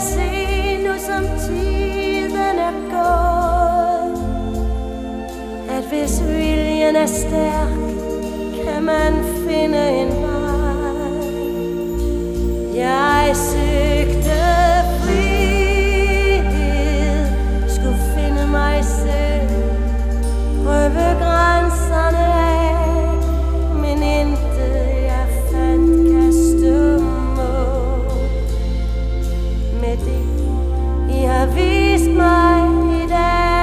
se nu som tiden er gået. At hvis viljen er stærk Kan man finde en vej. Jeg søgte frihed Skulle finde mig selv. Prøve grænserne det, I har vist mig i dag,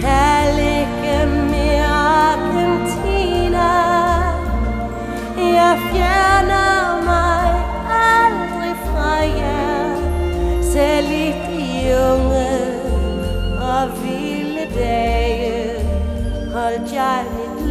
Kald ikke mere Argentina Jeg fjerner mig aldrig fra jer. Selv i de unge og vilde dage Holdt jeg mit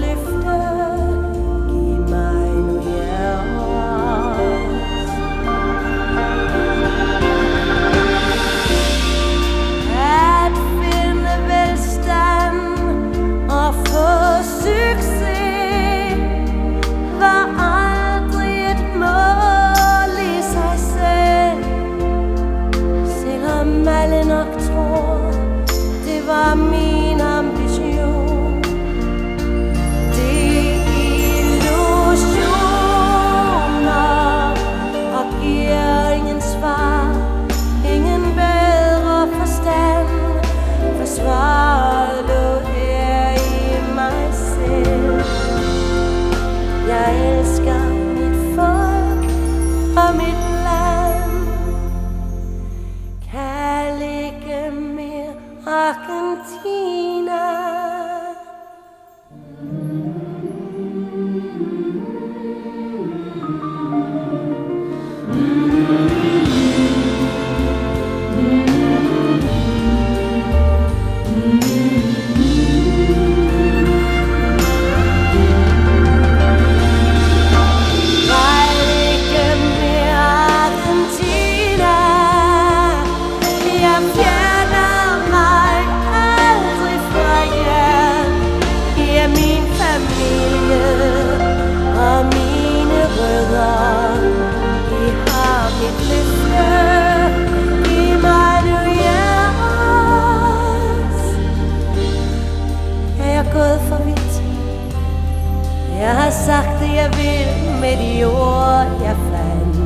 med de ord jeg fandt.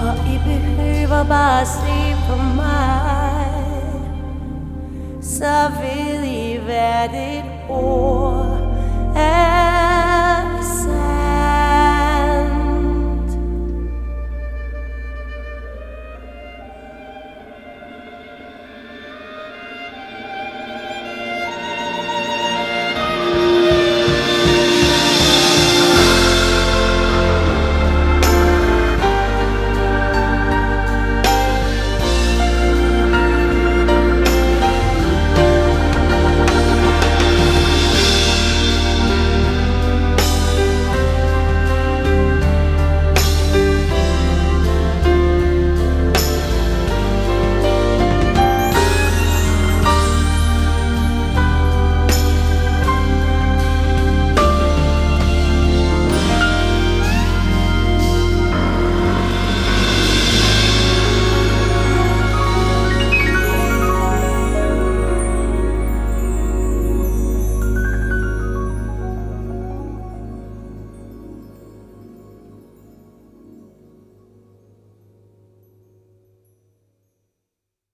Og I behøver bare se på mig. Så ved I hvad det ord er.